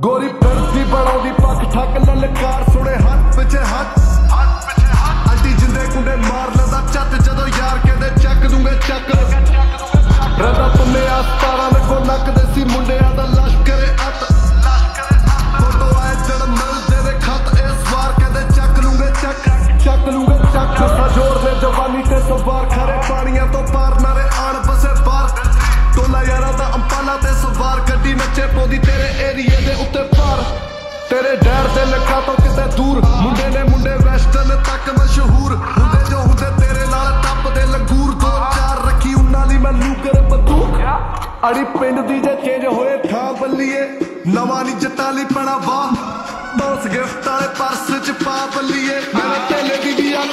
ਗੋਰੀ ਫਿਰਦੀ ਬਣਾਉਂਦੀ ਪੱਕ ਠੱਕ ਲਲਕਾਰ ਸੁਣੇ ਮੁੰਡਿਆਂ ਦਾ ਲਸ਼ਕਰੇ ਅੱਤ। ਫੋਟੋ ਆਏ ਜੜ ਮਿਲਦੇ ਨੇ ਖਤ। ਇਸ ਵਾਰ ਕਹਿੰਦੇ ਚੱਕ ਲੂੰਗੇ, ਚੱਕ ਚੱਕ ਲੂੰਗੇ, ਚੱਕ। ਸਾ ਦੇ ਜਵਾਨੀ ਤੇ ਸਵਾਰ। ਖਰੇ ਪਾਣੀਆਂ ਤੋਂ ਪਾਰ ਨਾਰੇ ਆਣ ਬਸੇ ਬਾਹਰ ਟੋਲਾ ਯਾਰਾਂ ਦਾ ਅੰਪਾਲਾ ਤੇ ਸਵਾਰ। ਗੱਡੀ ਨੱਚੇ ਪੌਦੀ ਤੇਰੇ ਏਰੀਏ ਦੇ ਉੱਤੇ ਪਾਰ ਤੇਰੇ ਡੈਰ ਦੇ ਲੱਖਾਂ ਤੋਂ ਕਿਤੇ ਦੂਰ। ਮੁੰਡੇ ਨੇ ਮੁੰਡੇ ਵੈਸਟਰਨ ਤੱਕ ਮਸ਼ਹੂਰ। ਹੁੰਦੇ ਜੋ ਅੜੀ ਪਿੰਡ ਦੀ ਜੇ ਚੇਂਜ ਹੋਏ ਥਾਂ ਬੱਲੀਏ। ਨਵਾਂ ਨਹੀਂ ਜੱਟਾਂ ਲਈ ਪਣਾ ਵਾਹ। ਬੌਸ ਗਿਫਟ ਵਾਲੇ ਪਰਸ ਚ ਪਾ ਬੱਲੀਏ। ਮੇਰੇ ਢੇਲੇ ਦੀ ਵੀ ਆਕੜ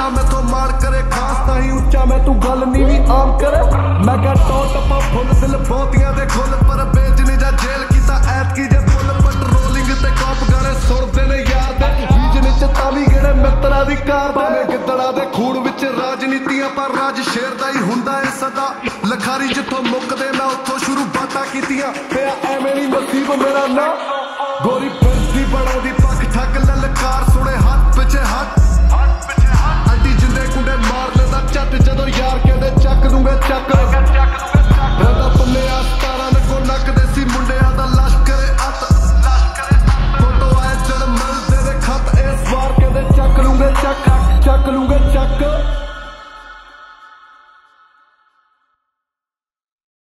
ਸਰੀ ਮੈਥੋਂ ਮਾਣ ਕਰੇ, ਖਾਸ ਤਾਂ ਹੀ ਉੱਚਾ ਮੈਂ, ਤੂੰ ਗੱਲ ਨਹੀਂ ਵੀ ਆਮ ਕਰੇ। ਮੈਂ ਕਹ ਟੋ ਟਪਾ ਫੁੱਲ ਦਿਲ ਬਹੁਤੀਆਂ ਦੇ ਖੁੱਲ, ਪਰ ਵੇਚਨੇ ਜਾਂ ਜੇਲ ਕੀਤਾ, ਐਤਕੀ ਜੇ ਫੁੱਲ ਪੈਟਰੋਲਿੰਗ ਤੇ ਕਾਪ ਗਾਣੇ ਸੁਣਦੇ ਨੇ ਯਾਰ ਦੇ ਬੀਜਨੇ ਚ ਤਾਲੀ ਗੇੜੇ ਮਿੱਤਰਾਂ ਦੀ ਕਾਰ ਭਾਵੇਂ ਗਿੱਦੜਾ ਦੇ ਖੂਨ ਵਿੱਚ ਰਾਜਨੀਤੀਆਂ, ਪਰ ਰਾਜ ਸ਼ੇਰ ਦਾ ਹੀ ਹੁੰਦਾ ਏ ਸਦਾ। ਲਖਾਰੀ ਜਿੱਥੋਂ ਮੁੱਕਦੇ ਮੈਂ ਉੱਥੋਂ ਸ਼ੁਰੂ ਬਾਤਾਂ ਕੀਤੀਆਂ। ਪਿਆ ਐਵੇਂ ਨਹੀਂ ਨਸੀਬ ਮੇਰਾ ਨਾ। ਗੋਰੀ